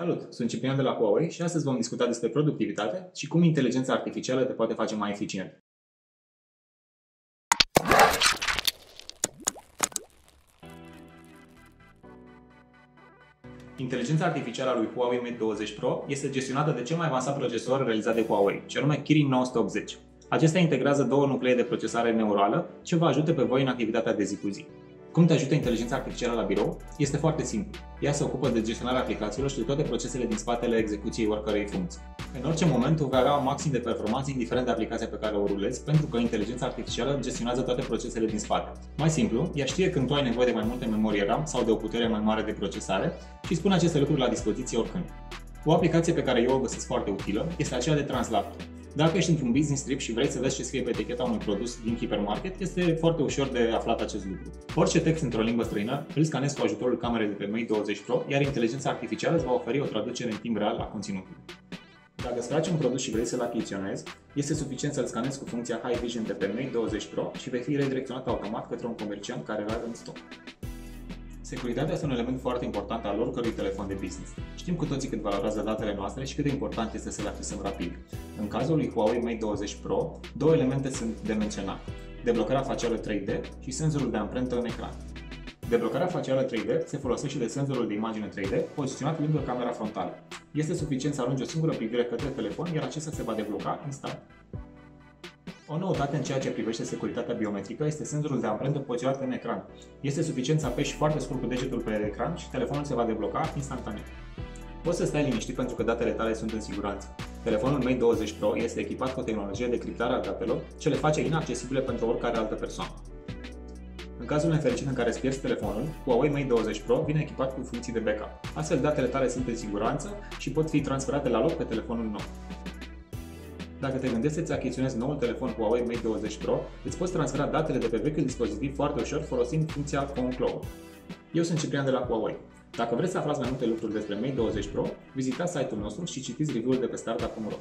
Salut! Sunt Ciprian de la Huawei și astăzi vom discuta despre productivitate și cum inteligența artificială te poate face mai eficient. Inteligența artificială a lui Huawei Mate 20 Pro este gestionată de cel mai avansat procesor realizat de Huawei, ce anume Kirin 980. Acesta integrează două nuclee de procesare neurală ce vă ajută pe voi în activitatea de zi cu zi. Cum te ajută inteligența artificială la birou? Este foarte simplu. Ea se ocupă de gestionarea aplicațiilor și de toate procesele din spatele execuției oricărei funcții. În orice moment tu vei avea un maxim de performanță indiferent de aplicația pe care o rulezi, pentru că inteligența artificială gestionează toate procesele din spate. Mai simplu, ea știe când tu ai nevoie de mai multe memorie RAM sau de o putere mai mare de procesare și spune aceste lucruri la dispoziție oricând. O aplicație pe care eu o găsesc foarte utilă este aceea de Translab. Dacă ești într-un business trip și vrei să vezi ce scrie pe eticheta unui produs din hipermarket, este foarte ușor de aflat acest lucru. Orice text într-o limbă străină îl scanezi cu ajutorul camerei de pe Mate 20 Pro, iar inteligența artificială îți va oferi o traducere în timp real a conținutului. Dacă îți place un produs și vrei să-l achiziționezi, este suficient să-l scanezi cu funcția High Vision de pe Mate 20 Pro și vei fi redirecționat automat către un comerciant care îl are în stoc. Securitatea este un element foarte important al oricărui telefon de business. Știm cu toții cât valorează datele noastre și cât de important este să le accesăm rapid. În cazul lui Huawei Mate 20 Pro, două elemente sunt de menționat. Deblocarea facială 3D și senzorul de amprentă în ecran. Deblocarea facială 3D se folosește de senzorul de imagine 3D poziționat lângă camera frontală. Este suficient să arunci o singură privire către telefon, iar acesta se va debloca instant. O noutate în ceea ce privește securitatea biometrică este senzorul de amprentă poziționat în ecran. Este suficient să apeși foarte scurt cu degetul pe ecran și telefonul se va debloca instantaneu. Poți să stai liniștit pentru că datele tale sunt în siguranță. Telefonul Mate 20 Pro este echipat cu o tehnologie de criptare a datelor ce le face inaccesibile pentru oricare altă persoană. În cazul nefericit în care îți pierzi telefonul, Huawei Mate 20 Pro vine echipat cu funcții de backup. Astfel, datele tale sunt în siguranță și pot fi transferate la loc pe telefonul nou. Dacă te gândești să-ți achiziționezi noul telefon Huawei Mate 20 Pro, îți poți transfera datele de pe vechiul dispozitiv foarte ușor folosind funcția Phone Cloud. Eu sunt Ciprian de la Huawei. Dacă vreți să aflați mai multe lucruri despre Mate 20 Pro, vizitați site-ul nostru și citiți review-ul de pe startup.ro.